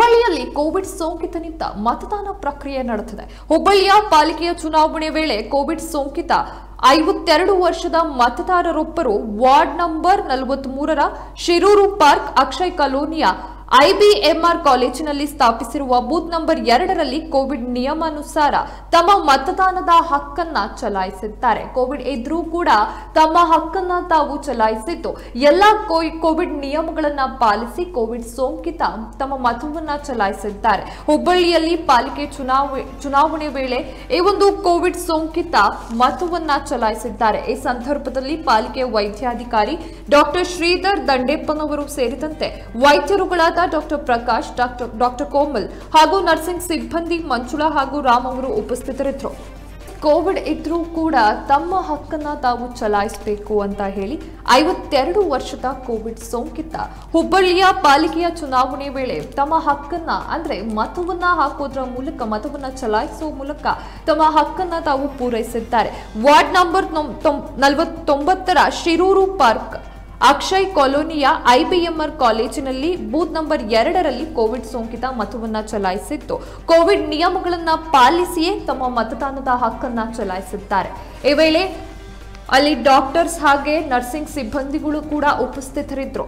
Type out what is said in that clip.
Covid ಸೋಂಕಿತನಿಂದ ಮತದಾನ ಪ್ರಕ್ರಿಯೆ ನಡೆದಿದೆ. ಹುಬ್ಬಳ್ಳಿಯ ಪಾಲಿಕೆಯ ಚುನಾವಣೆ ವೇಳೆ ಕೋವಿಡ್ ಸೋಂಕಿತ ಐವತ್ತೆರಡು ವರ್ಷದ ಮತದಾರರೊಬ್ಬರು ವಾರ್ಡ್ ನಂಬರ್ ನಲವತ್ತ್ ಮೂರರ ಶಿರೂರು ಪಾರ್ಕ್ ಅಕ್ಷಯ್ ಕಾಲೋನಿಯ ಐಬಿಎಂಆರ್ ಕಾಲೇಜಿನಲ್ಲಿ ಸ್ಥಾಪಿಸಿರುವ ಬೂತ್ ನಂಬರ್ ಎರಡರಲ್ಲಿ ಕೋವಿಡ್ ನಿಯಮಾನುಸಾರ ತಮ್ಮ ಮತದಾನದ ಹಕ್ಕನ್ನ ಚಲಾಯಿಸಿದ್ದಾರೆ ಕೋವಿಡ್ ಇದ್ರೂ ಕೂಡ ತಮ್ಮ ಹಕ್ಕನ್ನ ತಾವು ಚಲಾಯಿಸಿದ್ದು, ಎಲ್ಲಾ ಕೋವಿಡ್ ನಿಯಮಗಳನ್ನ ಪಾಲಿಸಿ ಕೋವಿಡ್ ಸೋಂಕಿತ ತಮ್ಮ ಮತವನ್ನ ಚಲಾಯಿಸಿದ್ದಾರೆ ಹುಬ್ಬಳ್ಳಿಯಲ್ಲಿ ಪಾಲಿಕೆ ಚುನಾವಣೆ ಚುನಾವಣೆ ವೇಳೆ ಈ ಒಂದು ಕೋವಿಡ್ ಸೋಂಕಿತ ಮತವನ್ನ ಚಲಾಯಿಸಿದ್ದಾರೆ ಈ ಸಂದರ್ಭದಲ್ಲಿ ಪಾಲಿಕೆ ವೈದ್ಯಾಧಿಕಾರಿ ಡಾಕ್ಟರ್ ಶ್ರೀಧರ್ ದಂಡೆಪ್ಪನವರು ಸೇರಿದಂತೆ ವೈದ್ಯರುಗಳಾದ doctor Prakash, doctor doctor Komal ಹಾಗೂ ನರ್ಸಿಂಗ್ ಸಿಬ್ಬಂದಿ ಮಂಜುಳಾ ಹಾಗೂ ರಾಮ್ ಅವರು ಉಪಸ್ಥಿತರಿದ್ದರು. ಕೋವಿಡ್ ಇದ್ರೂ ಕೂಡ ತಮ್ಮ ಹಕ್ಕನ್ನ ತಾವು ಚಲಾಯಿಸಬೇಕು ಅಂತ ಹೇಳಿ ಐವತ್ತೆರಡು ವರ್ಷದ ಕೋವಿಡ್ ಸೋಂಕಿತ ಹುಬ್ಬಳ್ಳಿಯ ಪಾಲಿಕೆಯ ಚುನಾವಣೆ ವೇಳೆ ತಮ್ಮ ಹಕ್ಕನ್ನ, ಅಂದ್ರೆ ಮತವನ್ನ ಹಾಕೋದ್ರ ಮೂಲಕ, ಮತವನ್ನ ಚಲಾಯಿಸುವ ಮೂಲಕ ತಮ್ಮ ಹಕ್ಕನ್ನ ತಾವು ಪೂರೈಸಿದ್ದಾರೆ. ವಾರ್ಡ್ ನಂಬರ್ ನಲವತ್ತೊಂಬತ್ತರ ಶಿರೂರು ಪಾರ್ಕ್ ಅಕ್ಷಯ್ ಕಾಲೋನಿಯ ಐಬಿಎಂಆರ್ ಕಾಲೇಜಿನಲ್ಲಿ ಬೂತ್ ನಂಬರ್ ಎರಡರಲ್ಲಿ ಕೋವಿಡ್ ಸೋಂಕಿತ ಮತವನ್ನ ಚಲಾಯಿಸಿತ್ತು. ಕೋವಿಡ್ ನಿಯಮಗಳನ್ನು ಪಾಲಿಸಿಯೇ ತಮ್ಮ ಮತದಾನದ ಹಕ್ಕನ್ನ ಚಲಾಯಿಸಿದ್ದಾರೆ. ಈ ವೇಳೆ ಅಲ್ಲಿ ಡಾಕ್ಟರ್ಸ್ ಹಾಗೆ ನರ್ಸಿಂಗ್ ಸಿಬ್ಬಂದಿಗಳು ಕೂಡ ಉಪಸ್ಥಿತರಿದ್ದರು